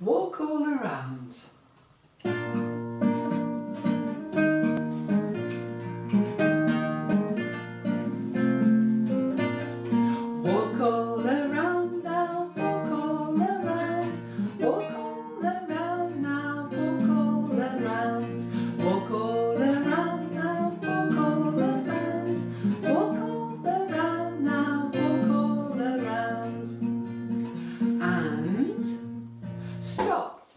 walk all around. Stop.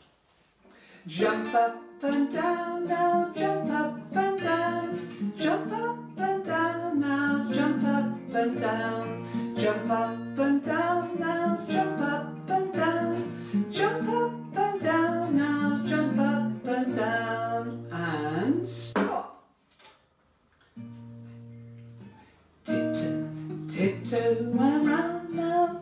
Jump up and down now, jump up and down, jump up and down now, jump up and down, jump up and down now, jump up and down, jump up and down now, jump up and down, and stop. Tiptoe, tiptoe around now,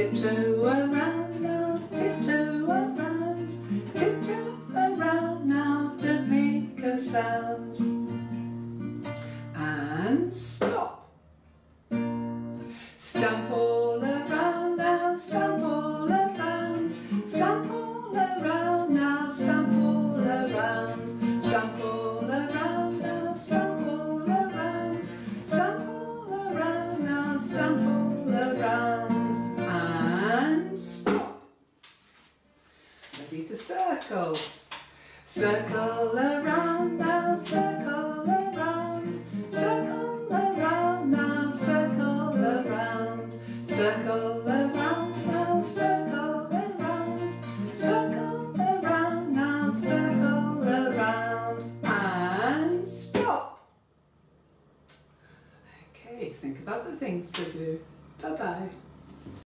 tiptoe around now, tiptoe around, tiptoe around now, don't make a sound. And stop. Stamp all Ready to circle. Circle around now, circle around, circle around now, circle around, circle around now, circle around, circle around now, circle around, and stop. Okay, think of other things to do. Bye bye.